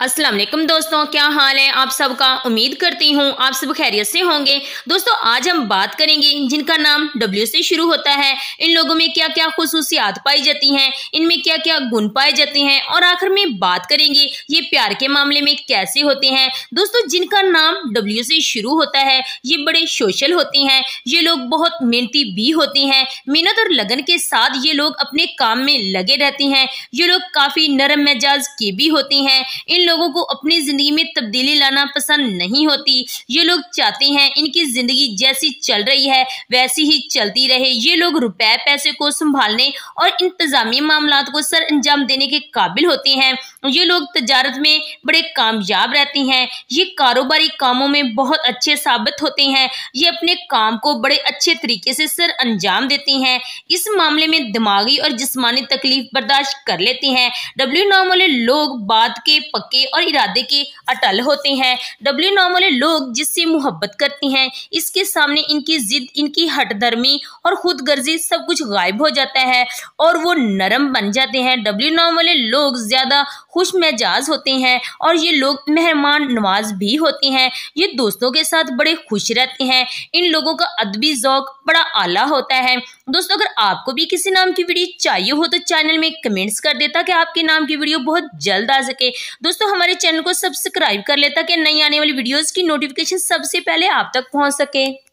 अस्सलाम वालेकुम दोस्तों, क्या हाल है आप सबका? उम्मीद करती हूँ आप सब खैरियत से होंगे। दोस्तों, आज हम बात करेंगे जिनका नाम डब्ल्यू से शुरू होता है। इन लोगों में क्या क्या खसूसियात पाई जाती हैं? इनमें क्या क्या गुण पाए जाते हैं? और आखिर में बात करेंगे, ये प्यार के मामले में कैसे होते हैं? दोस्तों, जिनका नाम डब्ल्यू से शुरू होता है, ये बड़े सोशल होती हैं। ये लोग बहुत मेहनती भी होती हैं। मेहनत और लगन के साथ ये लोग अपने काम में लगे रहती हैं। ये लोग काफ़ी नरम मिजाज की भी होती हैं। इन लोगों को अपनी ज़िंदगी में तब्दीली लाना पसंद नहीं होती। ये लोग चाहते हैं इनकी ज़िंदगी जैसी चल रही है, वैसी ही चलती रहे। ये लोग रुपए पैसे को संभालने और इंतजामी मामला को सर अंजाम देने के काबिल होते हैं। ये लोग तजारत में बड़े कामयाब रहते हैं। ये कारोबारी कामों में बहुत अच्छे साबित होते हैं। ये अपने काम को बड़े अच्छे तरीके से सर अंजाम देते हैं। इस मामले में दिमागी और जिस्मानी तकलीफ़ बर्दाश्त कर लेते हैं। डब्ल्यू नाम वाले लोग बात के पक्के और इरादे के अटल होते हैं। डब्ल्यू नाम वाले लोग जिससे मोहब्बत करते हैं। इसके सामने इनकी जिद, इनकी हटधर्मी और खुद गर्जी सब कुछ गायब हो जाता है और वो नरम बन जाते हैं। डब्ल्यू नाम वाले लोग ज़्यादा खुश मिजाज होते हैं और ये लोग मेहमान नवाज़ भी होते हैं। ये दोस्तों के साथ बड़े खुश रहते हैं। इन लोगों का अदबी जौक बड़ा आला होता है। दोस्तों, अगर आपको भी किसी नाम की वीडियो चाहिए हो तो चैनल में कमेंट्स कर देता कि आपके नाम की वीडियो बहुत जल्द आ सके। दोस्तों, हमारे चैनल को सब्सक्राइब कर लेता कि नई आने वाली वीडियोज़ की नोटिफिकेशन सबसे पहले आप तक पहुँच सके।